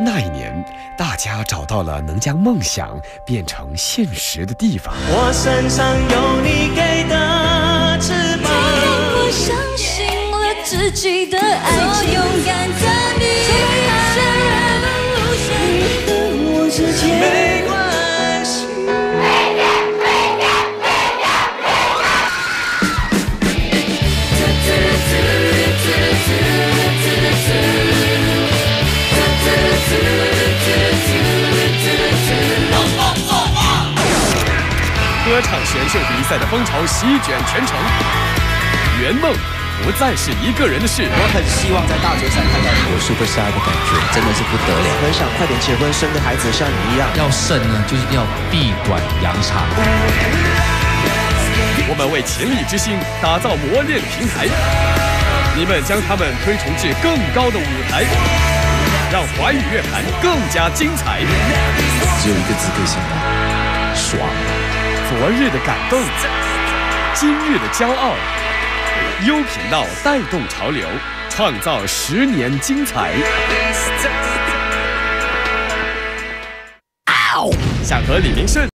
那一年，大家找到了能将梦想变成现实的地方。我身上有你给的翅膀。我相信了自己的爱情勇敢的歌唱选秀比赛的风潮席卷全城，圆梦不再是一个人的事。我很希望在大决赛看到我 super star 的感觉，真的是不得了。很想快点结婚，生个孩子，像你一样。要胜呢，就是一定要闭短扬长。我们为情理之心打造磨练平台，你们将他们推崇至更高的舞台，让华语乐坛更加精彩。只有一个字可以形容：爽。昨日的感动，今日的骄傲。优频道带动潮流，创造十年精彩。想和李明顺。